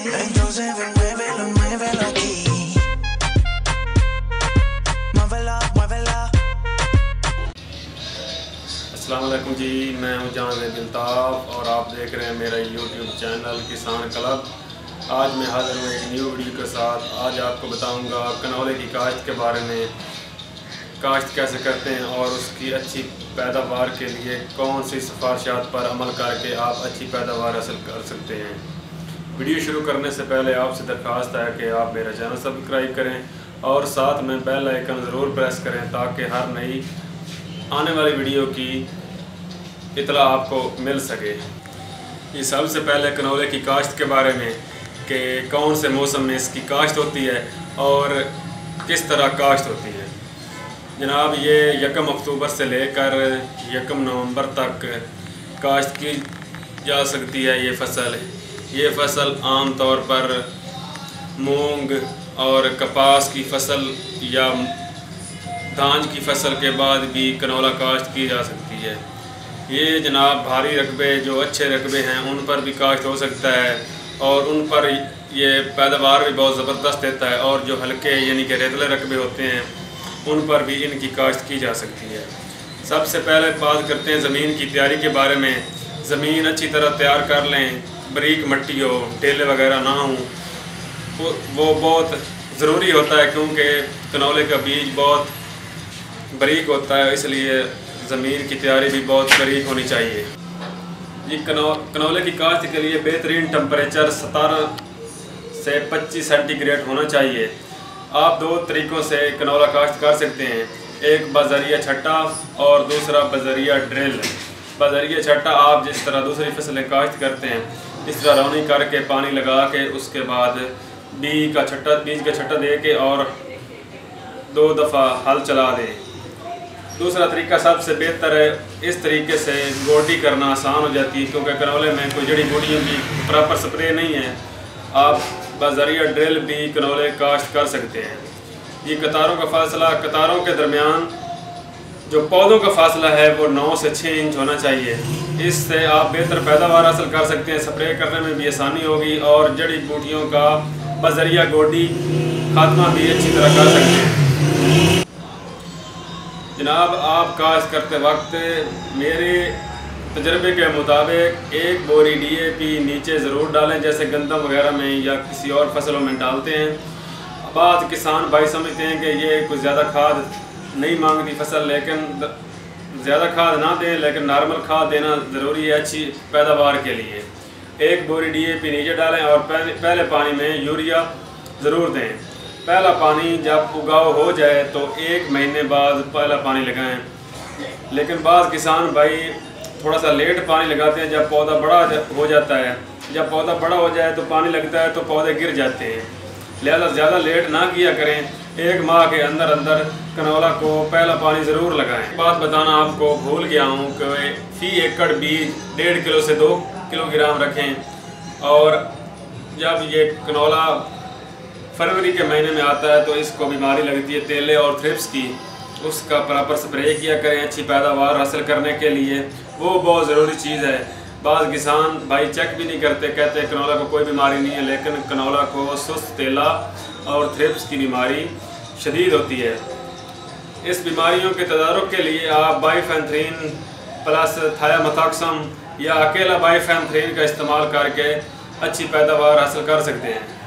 Entonces जी, मैं हूँ जान बिलताफ़ और आप देख रहे हैं मेरा यूट्यूब चैनल किसान क्लब। आज मैं हाजिर हूँ एक न्यू वीडियो के साथ। आज आपको बताऊँगा कनौले की काश्त के बारे में। काश्त कैसे करते हैं और उसकी अच्छी पैदावार के लिए कौन सी सिफारशात पर अमल करके आप अच्छी पैदावार हासिल कर सकते हैं। वीडियो शुरू करने से पहले आपसे दरख्वास्त है कि आप मेरा चैनल सब्सक्राइब करें और साथ में बेल आइकन ज़रूर प्रेस करें ताकि हर नई आने वाली वीडियो की इतला आपको मिल सके। ये सबसे पहले कनौले की काश्त के बारे में कि कौन से मौसम में इसकी काश्त होती है और किस तरह काश्त होती है। जनाब, ये यकम अक्टूबर से लेकर यकम नवंबर तक काश्त की जा सकती है ये फ़सल। ये फ़सल आम तौर पर मूंग और कपास की फ़सल या धान की फ़सल के बाद भी कनौला काश्त की जा सकती है। ये जनाब भारी रकबे, जो अच्छे रकबे हैं, उन पर भी काश्त हो सकता है और उन पर ये पैदावार भी बहुत ज़बरदस्त देता है और जो हल्के, यानी कि रेतले रकबे होते हैं, उन पर भी इनकी काश्त की जा सकती है। सबसे पहले बात करते हैं ज़मीन की तैयारी के बारे में। ज़मीन अच्छी तरह तैयार कर लें बारीक मट्टी हो टेले वगैरह ना हों, वो बहुत ज़रूरी होता है क्योंकि कनौले का बीज बहुत बारीक होता है, इसलिए ज़मीन की तैयारी भी बहुत बारीक होनी चाहिए। ये कनौ, कनौले की काश्त के लिए बेहतरीन टम्परेचर सतारह से 25 सेंटीग्रेड होना चाहिए। आप दो तरीक़ों से कनौला काश्त कर सकते हैं। एक बजरिया छट्टा और दूसरा बजरिया ड्रिल। बजरिया छट्टा आप जिस तरह दूसरी फ़सलें काश्त करते हैं इस तरह रौनी करके पानी लगा के उसके बाद बीज का छट्टा, बीज का छट्टा दे के और दो दफ़ा हल चला दें। दूसरा तरीका सबसे बेहतर है, इस तरीके से गोडी करना आसान हो जाती है, क्योंकि कनौले में कोई जड़ी बूटियों की प्रॉपर स्प्रे नहीं है। आप बजरिया ड्रिल भी कनौले काश्त कर सकते हैं। ये कतारों का फासला, कतारों के दरमियान जो पौधों का फासला है, वो नौ से छः इंच होना चाहिए। इससे आप बेहतर पैदावार हासिल कर सकते हैं। स्प्रे करने में भी आसानी होगी और जड़ी बूटियों का बजरिया, गोडी, खात्मा भी अच्छी तरह कर सकते हैं। जनाब, आप काश्त करते वक्त मेरे तजर्बे के मुताबिक एक बोरी डीएपी नीचे ज़रूर डालें, जैसे गंदम वगैरह में या किसी और फ़सलों में डालते हैं। बाद किसान भाई समझते हैं कि ये कुछ ज़्यादा खाद नहीं मांगती फ़सल, लेकिन ज़्यादा खाद ना दें, लेकिन नॉर्मल खाद देना ज़रूरी है अच्छी पैदावार के लिए। एक बोरी डीएपी नीचे डालें और पहले पहले पानी में यूरिया ज़रूर दें। पहला पानी जब उगाव हो जाए तो एक महीने बाद पहला पानी लगाएँ। लेकिन बाद किसान भाई थोड़ा सा लेट पानी लगाते हैं, जब पौधा बड़ा हो जाता है। जब पौधा बड़ा हो जाए तो पानी लगता है तो पौधे गिर जाते हैं। लिहाजा ज़्यादा लेट ना किया करें। एक माह के अंदर अंदर कनौला को पहला पानी ज़रूर लगाएँ। बात बताना आपको भूल गया हूँ कि फ़ी एकड़ बीज डेढ़ किलो से दो किलोग्राम रखें। और जब ये कनौला फरवरी के महीने में आता है तो इसको बीमारी लगती है तेले और थ्रिप्स की। उसका प्रॉपर स्प्रे किया करें, अच्छी पैदावार हासिल करने के लिए। वो बहुत ज़रूरी चीज़ है। बाद किसान भाई चेक भी नहीं करते, कहते कनौला को कोई बीमारी नहीं है, लेकिन कनौला को सुस्त तेला और थ्रिप्स की बीमारी शदीद होती है। इस बीमारियों के तदारक के लिए आप बाईफेंथ्रीन प्लस थायामथाक्सम या अकेला बाईफेंथ्रीन का इस्तेमाल करके अच्छी पैदावार हासिल कर सकते हैं।